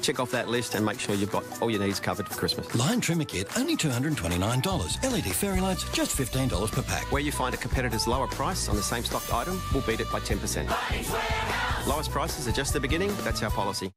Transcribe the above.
Check off that list and make sure you've got all your needs covered for Christmas. Line trimmer kit, only $229. LED fairy lights, just $15 per pack. Where you find a competitor's lower price on the same stocked item, we'll beat it by 10%. Lowest prices are just the beginning. That's our policy.